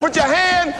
Put your hand